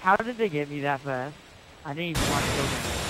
How did they get me that fast? I didn't even want to go there.